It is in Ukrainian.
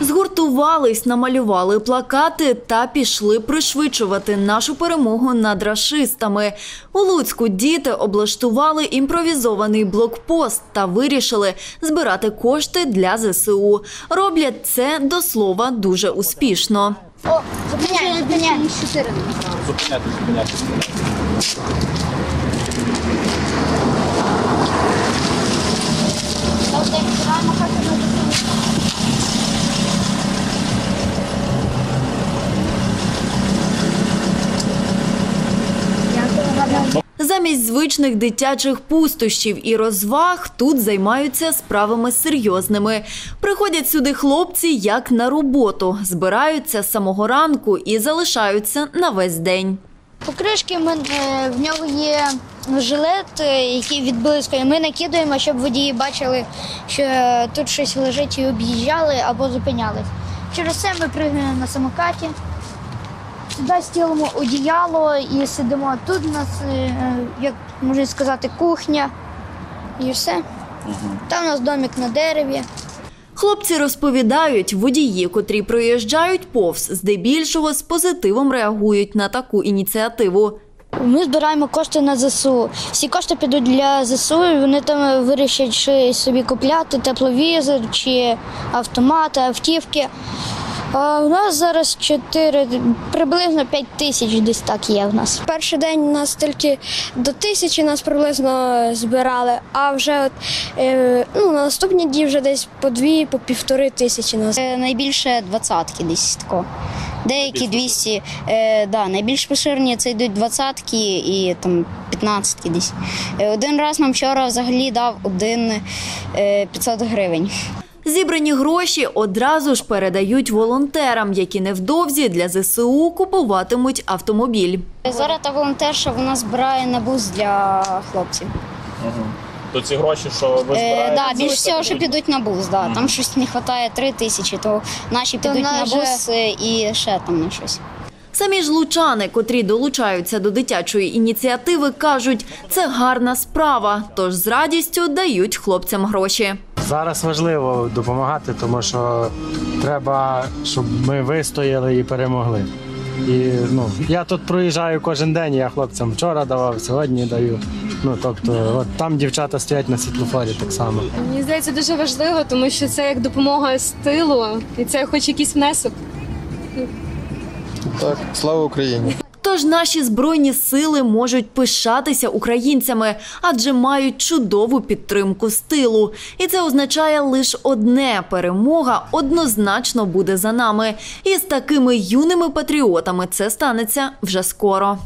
Згуртувались, намалювали плакати та пішли пришвидшувати нашу перемогу над рашистами. У Луцьку діти облаштували імпровізований блокпост та вирішили збирати кошти для ЗСУ. Роблять це до слова дуже успішно. О, зупиняй, зупиняй. Зупиняти, зупиняти. Замість звичних дитячих пустощів і розваг тут займаються справами серйозними. Приходять сюди хлопці як на роботу, збираються з самого ранку і залишаються на весь день. Покришки в нього є жилет, який відблискує. Ми накидуємо, щоб водії бачили, що тут щось лежить і об'їжджали або зупинялись. Через це ми пригаємо на самокаті. Сюди стілимо одіяло і сидимо. Тут у нас, е, як можна сказати, кухня і все. Там у нас домик на дереві. Хлопці розповідають, водії, котрі проїжджають повз, здебільшого з позитивом реагують на таку ініціативу. Ми збираємо кошти на ЗСУ. Всі кошти підуть для ЗСУ, і вони там вирішать чи собі купляти тепловізор чи автомати, автівки. А у нас зараз 4, приблизно 5 тисяч десь так є в нас. Перший день у нас тільки до тисячі нас приблизно збирали, а вже от, е, ну, на наступні дні вже десь по дві, по півтори тисячі нас. Е, Найбільше двадцятки десь тако. Деякі 200, е, да, найбільш поширені це йдуть двадцятки і там п'ятнадцятки десь. Е, один раз нам вчора взагалі дав один е, 500 гривень. Зібрані гроші одразу ж передають волонтерам, які невдовзі для ЗСУ купуватимуть автомобіль. Зараз та волонтерша вона збирає на бус для хлопців. То ці гроші, що ви Е, да, більш всього, що підуть. на бус. Да. Там щось не вистачає 3 тисячі, то наші То підуть на бус е, і ще там на щось. Самі ж лучани, котрі долучаються до дитячої ініціативи, кажуть, це гарна справа, тож з радістю дають хлопцям гроші. Зараз важливо допомагати, тому що треба, щоб ми вистояли і перемогли. І ну, я тут проїжджаю кожен день, я хлопцям вчора давав, сьогодні даю. Ну тобто, от там дівчата стоять на світлофорі так само. Мені здається, дуже важливо, тому що це як допомога з тилу, і це хоч якийсь внесок. Так, слава Україні. Тож наші збройні сили можуть пишатися українцями, адже мають чудову підтримку з тилу. І це означає лише одне: перемога однозначно буде за нами. І з такими юними патріотами це станеться вже скоро.